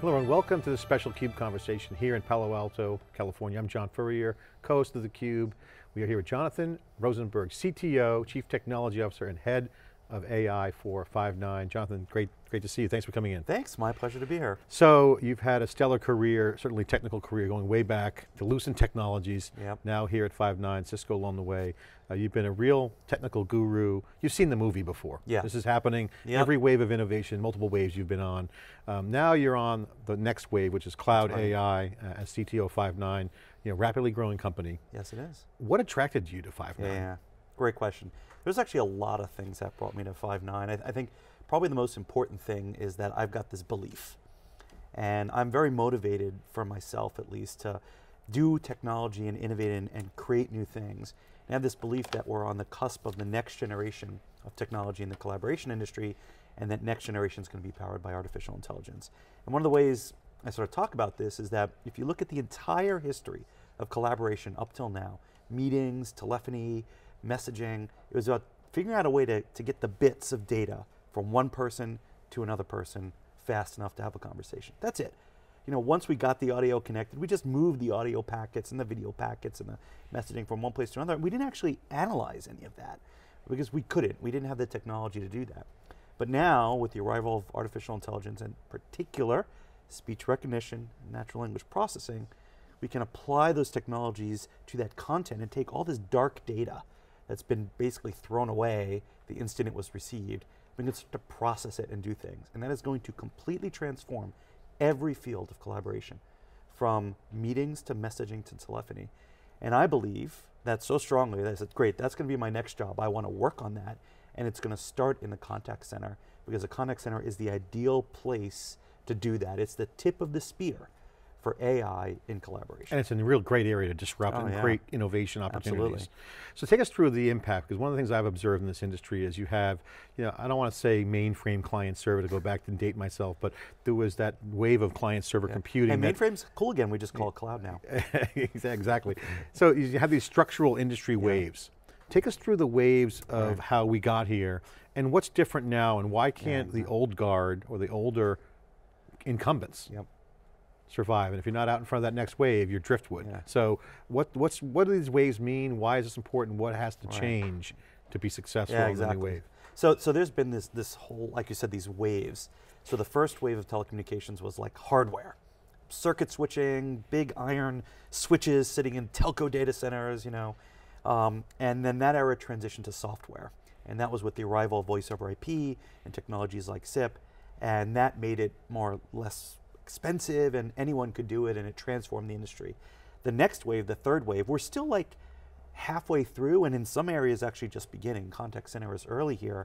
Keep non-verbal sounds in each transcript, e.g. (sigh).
Hello and welcome to the special CUBE conversation here in Palo Alto, California. I'm John Furrier, co-host of theCUBE. We are here with Jonathan Rosenberg, CTO, Chief Technology Officer and Head of AI for Five9. Jonathan, great, great to see you. Thanks for coming in. Thanks, my pleasure to be here. So you've had a stellar career, certainly technical career, going way back to Lucent Technologies, yep. now here at Five9, Cisco along the way. Uh, you've been a real technical guru. You've seen the movie before. Yeah. This is happening, yep. every wave of innovation, multiple waves you've been on. Um, now you're on the next wave, which is cloud right. AI uh, as CTO Five9, you know, rapidly growing company. Yes, it is. What attracted you to Five9? Yeah, great question. There's actually a lot of things that brought me to Five9. I, I think probably the most important thing is that I've got this belief. And I'm very motivated for myself at least to do technology and innovate and, and create new things. And I have this belief that we're on the cusp of the next generation of technology in the collaboration industry and that next generation is going to be powered by artificial intelligence. And one of the ways I sort of talk about this is that if you look at the entire history of collaboration up till now, meetings, telephony, messaging. It was about figuring out a way to, to get the bits of data from one person to another person fast enough to have a conversation. That's it. You know, once we got the audio connected, we just moved the audio packets and the video packets and the messaging from one place to another. We didn't actually analyze any of that because we couldn't. We didn't have the technology to do that. But now, with the arrival of artificial intelligence, in particular, speech recognition, natural language processing, we can apply those technologies to that content and take all this dark data that's been basically thrown away the instant it was received. We can start to process it and do things. And that is going to completely transform every field of collaboration, from meetings to messaging to telephony. And I believe that so strongly that I said, great, that's going to be my next job. I want to work on that. And it's going to start in the contact center because the contact center is the ideal place to do that. It's the tip of the spear for AI in collaboration. And it's a real great area to disrupt oh, and yeah. create innovation opportunities. Absolutely. So take us through the impact, because one of the things I've observed in this industry is you have, you know, I don't want to say mainframe client server to go back and date myself, but there was that wave of client server yeah. computing. And mainframe's cool again, we just call it cloud now. (laughs) exactly. So you have these structural industry yeah. waves. Take us through the waves of right. how we got here and what's different now and why can't exactly. the old guard or the older incumbents yep survive. And if you're not out in front of that next wave, you're driftwood. Yeah. So what, what's, what do these waves mean? Why is this important? What has to right. change to be successful yeah, in exactly. the new wave? So, so there's been this, this whole, like you said, these waves. So the first wave of telecommunications was like hardware. Circuit switching, big iron switches sitting in telco data centers, you know. Um, and then that era transitioned to software. And that was with the arrival of voice over IP and technologies like SIP. And that made it more or less expensive and anyone could do it and it transformed the industry. The next wave, the third wave, we're still like halfway through and in some areas actually just beginning. Contact center is early here.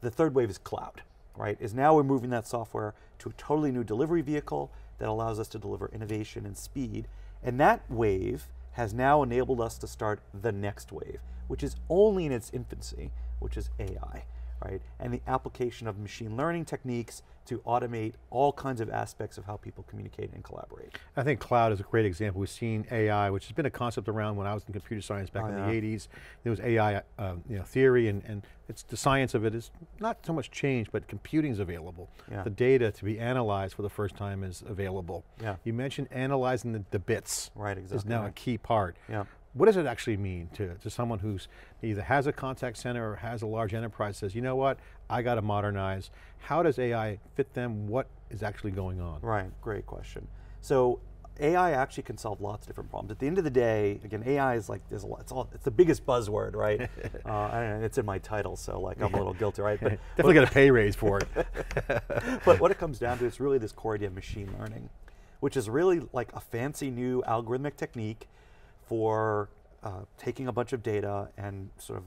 The third wave is cloud, right? Is now we're moving that software to a totally new delivery vehicle that allows us to deliver innovation and speed. And that wave has now enabled us to start the next wave, which is only in its infancy, which is AI right? And the application of machine learning techniques to automate all kinds of aspects of how people communicate and collaborate. I think cloud is a great example. We've seen AI, which has been a concept around when I was in computer science back oh, in yeah. the 80s. There was AI uh, you know, theory and, and it's the science of it is not so much change, but computing is available. Yeah. The data to be analyzed for the first time is available. Yeah. You mentioned analyzing the, the bits. Right, exactly. Is now right. a key part. Yeah. What does it actually mean to, to someone who's either has a contact center or has a large enterprise says, you know what, I got to modernize. How does AI fit them? What is actually going on? Right, great question. So AI actually can solve lots of different problems. At the end of the day, again, AI is like, there's a lot, it's, all, it's the biggest buzzword, right? (laughs) uh, know, it's in my title, so like I'm a little guilty, right? But (laughs) Definitely got a pay raise for it. (laughs) but what it comes down to is really this core idea of machine learning, which is really like a fancy new algorithmic technique for uh, taking a bunch of data and sort of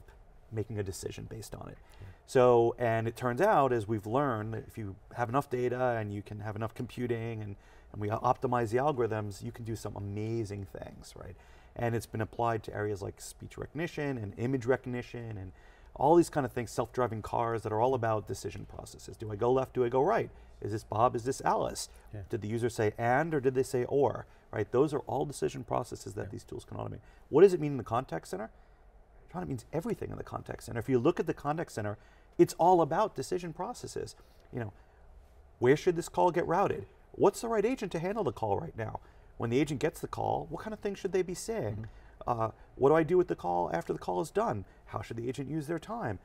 making a decision based on it. Yeah. So, and it turns out, as we've learned, that if you have enough data and you can have enough computing and, and we optimize the algorithms, you can do some amazing things, right? And it's been applied to areas like speech recognition and image recognition and all these kind of things, self-driving cars that are all about decision processes. Do I go left, do I go right? Is this Bob, is this Alice? Yeah. Did the user say and or did they say or? Right, those are all decision processes that yeah. these tools can automate. What does it mean in the contact center? It means everything in the contact center. If you look at the contact center, it's all about decision processes. You know, where should this call get routed? what's the right agent to handle the call right now? When the agent gets the call, what kind of things should they be saying? Mm-hmm. Uh, what do I do with the call after the call is done? How should the agent use their time?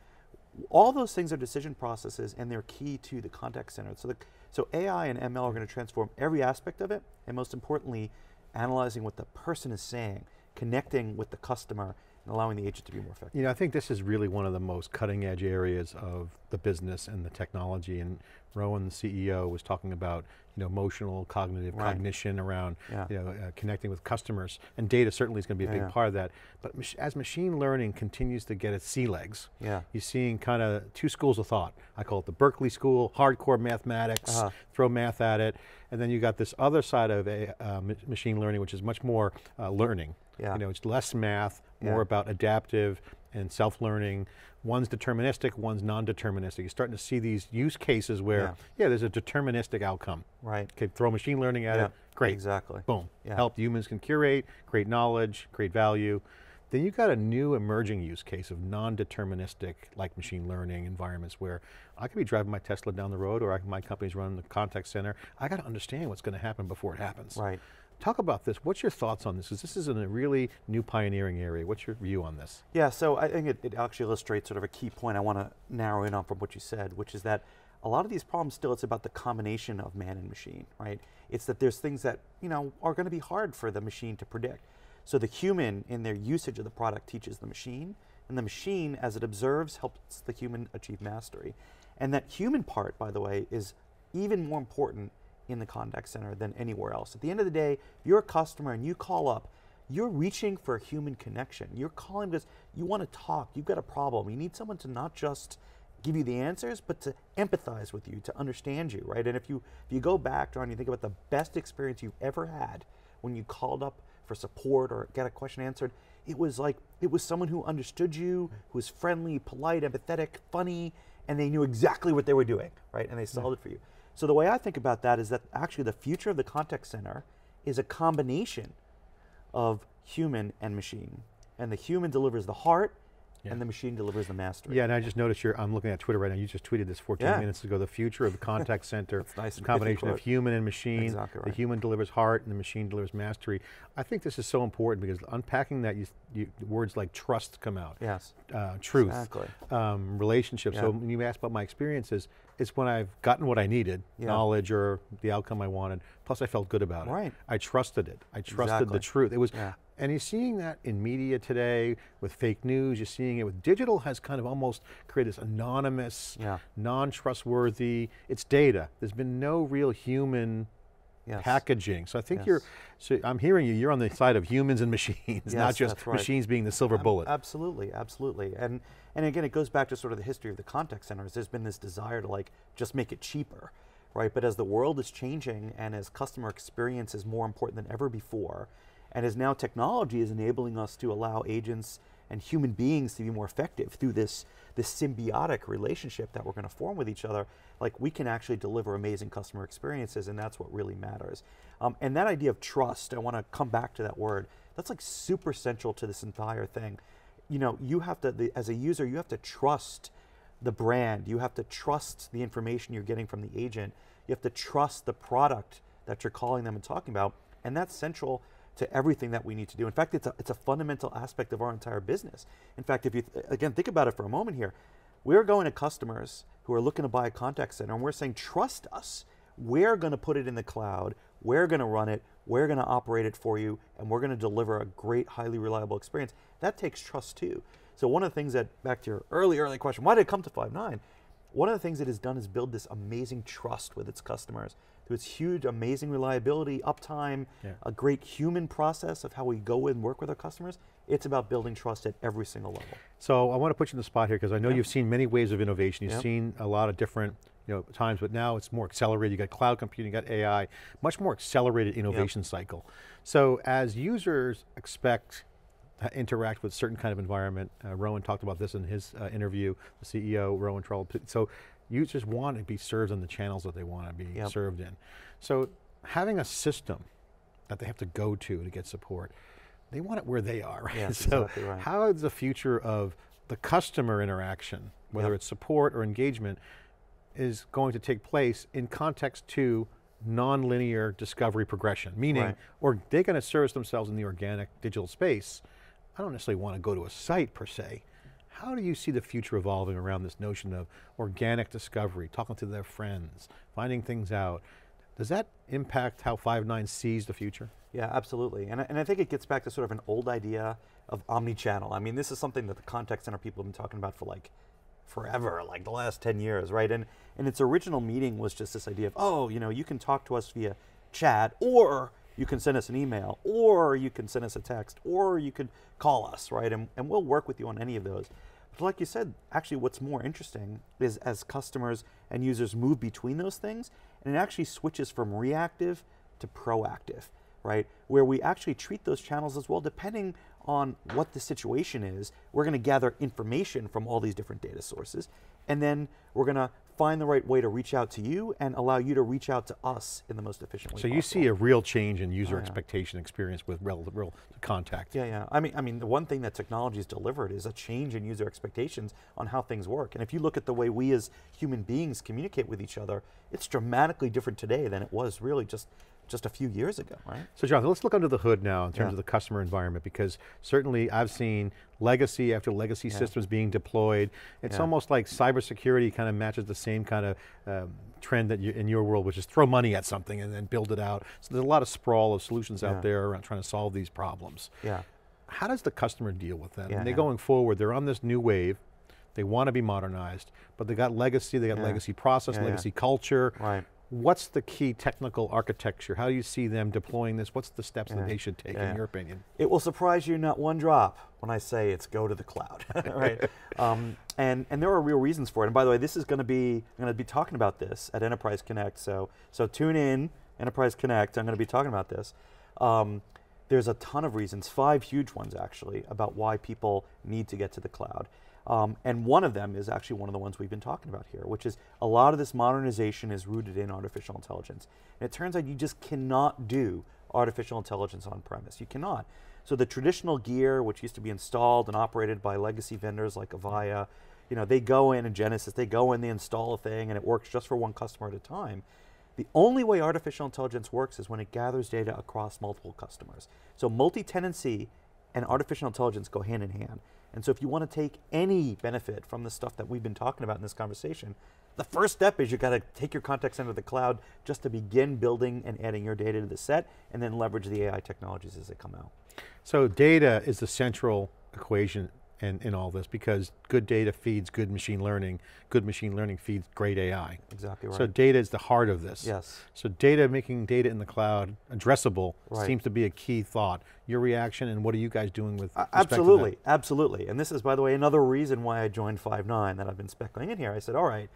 All those things are decision processes and they're key to the contact center. So, the, so AI and ML are going to transform every aspect of it, and most importantly, analyzing what the person is saying, connecting with the customer, allowing the agent to be more effective. You know, I think this is really one of the most cutting edge areas of the business and the technology, and Rowan, the CEO, was talking about you know, emotional, cognitive right. cognition around yeah. you know, uh, connecting with customers, and data certainly is going to be a yeah, big yeah. part of that. But mach as machine learning continues to get its sea legs, yeah. you're seeing kind of two schools of thought. I call it the Berkeley school, hardcore mathematics, uh -huh. throw math at it, and then you got this other side of a, uh, machine learning, which is much more uh, learning. Yeah. You know, it's less math, more about adaptive and self-learning. One's deterministic, one's non-deterministic. You're starting to see these use cases where, yeah. yeah, there's a deterministic outcome. Right. Okay, throw machine learning at yeah. it, great. Exactly. Boom. Yeah. Help humans can curate, create knowledge, create value. Then you've got a new emerging use case of non-deterministic, like machine learning environments where I could be driving my Tesla down the road or I, my company's running the contact center. I got to understand what's going to happen before it happens. Right. Talk about this. What's your thoughts on this? Because this is a really new pioneering area. What's your view on this? Yeah, so I think it, it actually illustrates sort of a key point I want to narrow in on from what you said, which is that a lot of these problems still it's about the combination of man and machine, right? It's that there's things that, you know, are going to be hard for the machine to predict. So the human in their usage of the product teaches the machine, and the machine as it observes helps the human achieve mastery. And that human part, by the way, is even more important in the contact center than anywhere else. At the end of the day, you're a customer and you call up, you're reaching for a human connection. You're calling because you want to talk, you've got a problem. You need someone to not just give you the answers, but to empathize with you, to understand you, right? And if you if you go back, John, you think about the best experience you've ever had when you called up for support or get a question answered, it was like it was someone who understood you, who was friendly, polite, empathetic, funny, and they knew exactly what they were doing, right? And they solved yeah. it for you. So the way I think about that is that actually the future of the contact center is a combination of human and machine. And the human delivers the heart, yeah. and the machine delivers the mastery. Yeah, and I just noticed you're, I'm looking at Twitter right now, you just tweeted this 14 yeah. minutes ago, the future of the contact (laughs) center, nice combination of human and machine, exactly right. the human delivers heart and the machine delivers mastery. I think this is so important because unpacking that, you, you, words like trust come out. Yes. Uh, truth. Exactly. Um, relationships. Yeah. So when you ask about my experiences, it's when I've gotten what I needed, yeah. knowledge or the outcome I wanted, plus I felt good about it. Right. I trusted it. I trusted exactly. the truth. It was, yeah. And you're seeing that in media today with fake news, you're seeing it with digital has kind of almost created this anonymous, yeah. non-trustworthy, it's data. There's been no real human yes. packaging. So I think yes. you're, so I'm hearing you, you're on the side of humans and machines, (laughs) yes, not just right. machines being the silver bullet. Absolutely, absolutely. And, and again, it goes back to sort of the history of the contact centers. There's been this desire to like, just make it cheaper, right? But as the world is changing and as customer experience is more important than ever before, and as now technology is enabling us to allow agents and human beings to be more effective through this, this symbiotic relationship that we're going to form with each other, like we can actually deliver amazing customer experiences, and that's what really matters. Um, and that idea of trust, I want to come back to that word, that's like super central to this entire thing. You know, you have to, the, as a user, you have to trust the brand, you have to trust the information you're getting from the agent, you have to trust the product that you're calling them and talking about, and that's central to everything that we need to do. In fact, it's a, it's a fundamental aspect of our entire business. In fact, if you, th again, think about it for a moment here, we're going to customers who are looking to buy a contact center and we're saying, trust us. We're going to put it in the cloud. We're going to run it. We're going to operate it for you. And we're going to deliver a great, highly reliable experience. That takes trust too. So one of the things that, back to your early, early question, why did it come to Five9? One of the things it has done is build this amazing trust with its customers through its huge, amazing reliability, uptime, yeah. a great human process of how we go and work with our customers. It's about building trust at every single level. So I want to put you in the spot here because I know you've seen many waves of innovation. You've seen a lot of different you know, times, but now it's more accelerated. You got cloud computing, you got AI, much more accelerated innovation cycle. So as users expect to interact with certain kind of environment, uh, Rowan talked about this in his uh, interview, the CEO, Rowan Trollope. So users want to be served in the channels that they want to be yep. served in. So having a system that they have to go to to get support, they want it where they are, (laughs) right? Yes, so exactly right. how is the future of the customer interaction, whether yep. it's support or engagement, is going to take place in context to non-linear discovery progression, meaning, Right. or they're going to service themselves in the organic digital space. I don't necessarily want to go to a site per se. How do you see the future evolving around this notion of organic discovery, talking to their friends, finding things out? Does that impact how Five9 sees the future? Yeah, absolutely. And I, and I think it gets back to sort of an old idea of omni-channel. I mean, this is something that the contact center people have been talking about for like forever, like the last 10 years, right? And, and its original meaning was just this idea of, oh, you know, you can talk to us via chat, or you can send us an email, or you can send us a text, or you can call us, right? And, and we'll work with you on any of those. But like you said, actually what's more interesting is as customers and users move between those things, and it actually switches from reactive to proactive, right? Where we actually treat those channels as well, depending on what the situation is. We're going to gather information from all these different data sources, and then we're going to find the right way to reach out to you and allow you to reach out to us in the most efficient way So you possible. see a real change in user Oh, yeah. expectation experience with real, real contact. Yeah, yeah. I mean, I mean, the one thing that technology has delivered is a change in user expectations on how things work. And if you look at the way we as human beings communicate with each other, it's dramatically different today than it was really just just a few years ago, right? So Jonathan, let's look under the hood now in terms Yeah. of the customer environment because certainly I've seen legacy after legacy systems being deployed. It's Yeah. almost like cybersecurity kind of matches the same kind of um, trend that you, in your world, which is throw money at something and then build it out. So there's a lot of sprawl of solutions Yeah. out there around trying to solve these problems. Yeah. How does the customer deal with that? Yeah, and they're yeah. going forward, they're on this new wave, they want to be modernized, but they got legacy, they got Yeah. legacy process, Yeah, yeah. legacy culture. Right. What's the key technical architecture? How do you see them deploying this? What's the steps Yeah. that they should take, Yeah. in your opinion? It will surprise you not one drop when I say it's go to the cloud, (laughs) right? (laughs) um, and and there are real reasons for it. And by the way, this is going to be I'm going to be talking about this at Enterprise Connect. So so tune in Enterprise Connect. I'm going to be talking about this. Um, there's a ton of reasons, five huge ones actually, about why people need to get to the cloud. Um, and one of them is actually one of the ones we've been talking about here, which is a lot of this modernization is rooted in artificial intelligence. And it turns out you just cannot do artificial intelligence on premise. You cannot. So the traditional gear, which used to be installed and operated by legacy vendors like Avaya, you know, they go in and Genesys, they go in, they install a thing, and it works just for one customer at a time. The only way artificial intelligence works is when it gathers data across multiple customers. So multi-tenancy and artificial intelligence go hand in hand. And so if you want to take any benefit from the stuff that we've been talking about in this conversation, the first step is you've got to take your contact center to the cloud just to begin building and adding your data to the set and then leverage the AI technologies as they come out. So data is the central equation in, in all this because good data feeds good machine learning, good machine learning feeds great AI. Exactly right. So data is the heart of this. yes. So data, making data in the cloud addressable Right. seems to be a key thought. Your reaction and what are you guys doing with A- respect to that? Absolutely, absolutely. And this is, by the way, another reason why I joined Five9 that I've been speckling in here. I said, all right,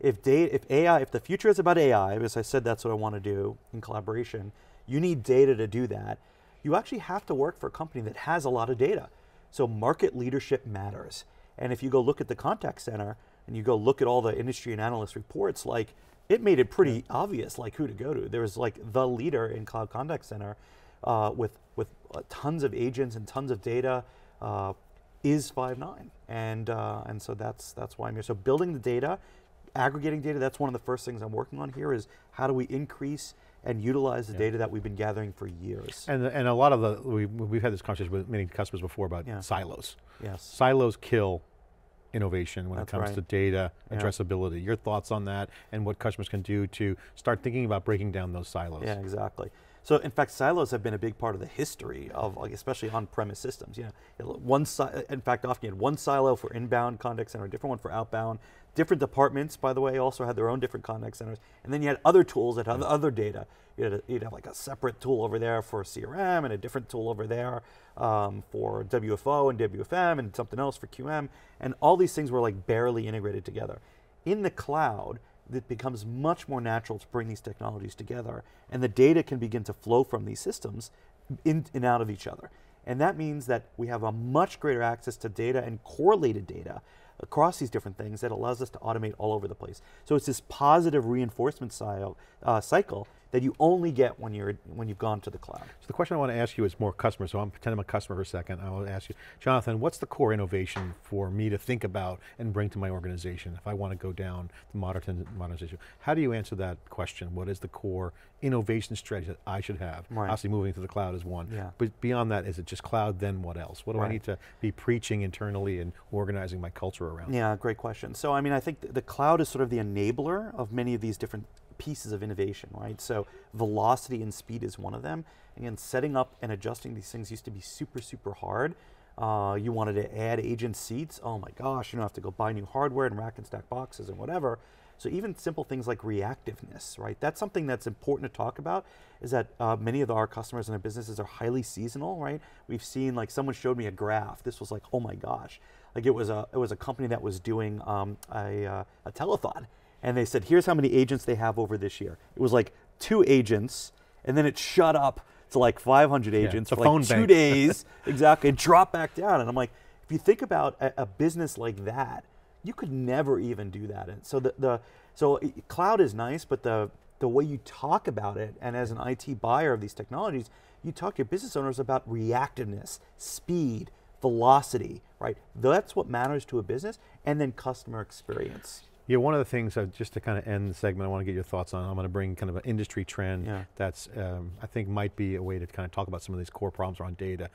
if data, if AI, if the future is about AI, as I said, that's what I want to do in collaboration. You need data to do that. You actually have to work for a company that has a lot of data. So market leadership matters. And if you go look at the contact center and you go look at all the industry and analyst reports, like it made it pretty obvious, like who to go to. There was like the leader in cloud contact center uh, with with uh, tons of agents and tons of data uh, is Five9, and uh, and so that's that's why I'm here. So building the data, aggregating data. That's one of the first things I'm working on here. Is how do we increase and utilize the Yeah. data that we've been gathering for years. And, and a lot of the, we, we've had this conversation with many customers before about Yeah. silos. yes. Silos kill innovation when That's it comes right. to data Yeah. addressability. Your thoughts on that and what customers can do to start thinking about breaking down those silos. Yeah, exactly. So in fact, silos have been a big part of the history of, like, especially on-premise systems. Yeah, one si- in fact, often you had one silo for inbound contact center, a different one for outbound. Different departments, by the way, also had their own different contact centers, and then you had other tools that had other data. You had a, you'd have like a separate tool over there for CRM and a different tool over there um, for WFO and WFM and something else for QM, and all these things were like barely integrated together. In the cloud, it becomes much more natural to bring these technologies together, and the data can begin to flow from these systems in and out of each other. And that means that we have a much greater access to data and correlated data across these different things that allows us to automate all over the place. So it's this positive reinforcement cycle, uh, cycle that you only get when you're when you've gone to the cloud. So the question I want to ask you is more customer, so I'm pretending I'm a customer for a second. I will ask you, Jonathan, what's the core innovation for me to think about and bring to my organization if I want to go down the modernization? How do you answer that question? What is the core innovation strategy that I should have? Right. Obviously moving to the cloud is one, yeah. but beyond that, is it just cloud, then what else? What do right. I need to be preaching internally and organizing my culture around? Yeah, great question. So I mean, I think the cloud is sort of the enabler of many of these different pieces of innovation, right? So velocity and speed is one of them. Again, setting up and adjusting these things used to be super, super hard. Uh, you wanted to add agent seats, oh my gosh, you don't have to go buy new hardware and rack and stack boxes and whatever. So even simple things like reactiveness, right? That's something that's important to talk about is that uh, many of our customers and their businesses are highly seasonal, right? We've seen like someone showed me a graph. This was like, oh my gosh. Like it was a, it was a company that was doing um, a, uh, a telethon and they said, here's how many agents they have over this year. It was like two agents and then it shut up to like 500 agents yeah, for like two bank. (laughs) days, exactly, and drop back down. And I'm like, if you think about a, a, business like that, you could never even do that. And so the, the so cloud is nice, but the the way you talk about it, and as an IT buyer of these technologies, you talk to your business owners about reactiveness, speed, velocity, right? That's what matters to a business, and then customer experience. Yeah, one of the things, uh, just to kind of end the segment, I want to get your thoughts on, I'm going to bring kind of an industry trend yeah. that's, um, I think might be a way to kind of talk about some of these core problems around data.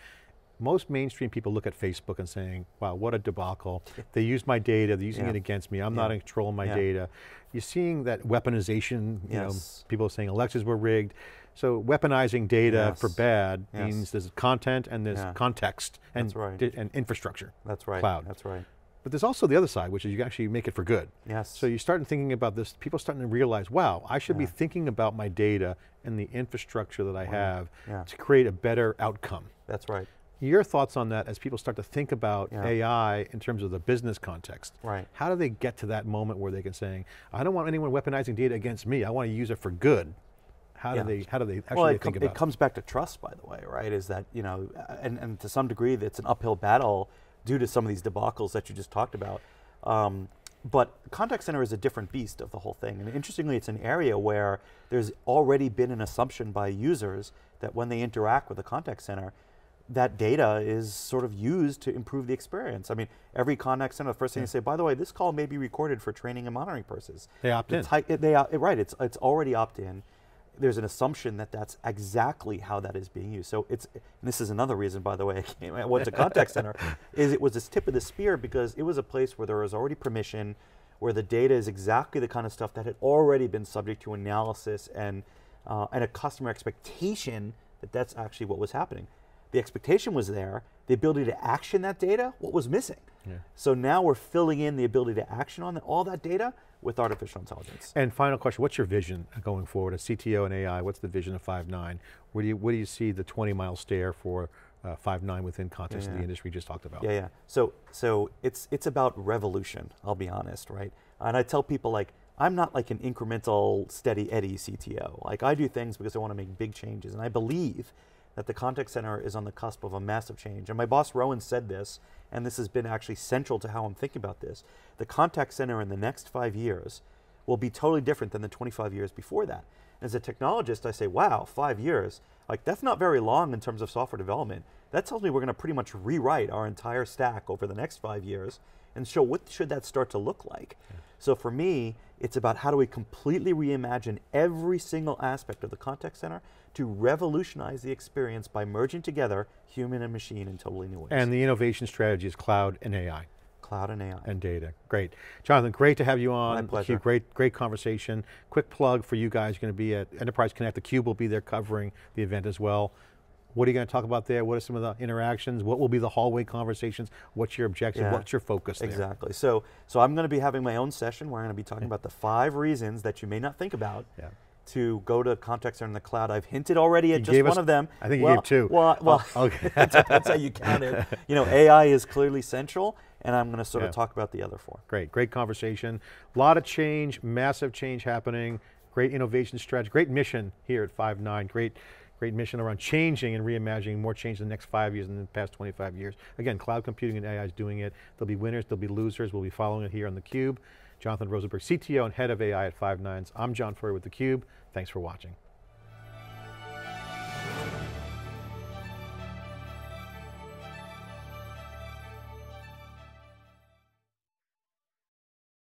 Most mainstream people look at Facebook and saying, wow, what a debacle. (laughs) they use my data, they're using yeah. it against me, I'm yeah. not in control of my data. You're seeing that weaponization, you yes. know, people are saying elections were rigged. So weaponizing data yes. for bad yes. means there's content and there's context and, right. and infrastructure. That's right, cloud. that's right. But there's also the other side, which is you actually make it for good. Yes. So you start thinking about this, people starting to realize, wow, I should yeah. be thinking about my data and the infrastructure that I have yeah. to create a better outcome. That's right. Your thoughts on that as people start to think about yeah. AI in terms of the business context. Right. How do they get to that moment where they can say, I don't want anyone weaponizing data against me, I want to use it for good. How do they, how do they actually well, it, think about it? comes back to trust, by the way, right? Is that, you know, and, and to some degree, it's an uphill battle due to some of these debacles that you just talked about. Um, but contact center is a different beast of the whole thing. And interestingly, it's an area where there's already been an assumption by users that when they interact with the contact center, that data is sort of used to improve the experience. I mean, every contact center, the first thing yeah. they say, by the way, this call may be recorded for training and monitoring purposes. They opt in. It, they, right, it's, it's already opt in there's an assumption that that's exactly how that is being used. So it's, this is another reason, by the way, (laughs) I, went to contact center, (laughs) is it was this tip of the spear because it was a place where there was already permission, where the data is exactly the kind of stuff that had already been subject to analysis and, uh, and a customer expectation that that's actually what was happening. The expectation was there, the ability to action that data, what was missing? Yeah. So now we're filling in the ability to action on all that data with artificial intelligence. And final question, what's your vision going forward as CTO and AI? What's the vision of Five9? Where do you, where do you see the 20 mile stare for uh, Five9 within context yeah, of the industry we just talked about? Yeah, yeah. So, so it's, it's about revolution, I'll be honest, right? And I tell people like, I'm not like an incremental, steady Eddie CTO. Like I do things because I want to make big changes. And I believe that the contact center is on the cusp of a massive change. And my boss Rowan said this, and this has been actually central to how I'm thinking about this. The contact center in the next five years will be totally different than the 25 years before that. As a technologist, I say, wow, five years. Like that's not very long in terms of software development. That tells me we're going to pretty much rewrite our entire stack over the next five years and show what should that start to look like. Yeah. So for me, it's about how do we completely reimagine every single aspect of the contact center to revolutionize the experience by merging together human and machine in totally new ways. And the innovation strategy is cloud and AI. Cloud and AI. And data, great. Jonathan, great to have you on. My pleasure. Great, great conversation. Quick plug for you guys, you're going to be at Enterprise Connect, theCUBE will be there covering the event as well. What are you going to talk about there? What are some of the interactions? What will be the hallway conversations? What's your objective? Yeah, What's your focus there? Exactly. So, so I'm going to be having my own session where I'm going to be talking about the five reasons that you may not think about yeah. to go to contact center in the cloud. I've hinted already at you just one us, of them. I think well, you gave two. Well, oh, well oh, okay. (laughs) that's how you count it. (laughs) You know, AI is clearly central, and I'm going to sort yeah. of talk about the other four. Great, great conversation. A lot of change, massive change happening. Great innovation strategy, great mission here at Five9. Great great mission around changing and reimagining more change in the next five years than the past 25 years. Again, cloud computing and AI is doing it. There'll be winners, there'll be losers. We'll be following it here on theCUBE. Jonathan Rosenberg, CTO and head of AI at Five9's. I'm John Furrier with theCUBE. Thanks for watching.